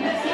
Merci.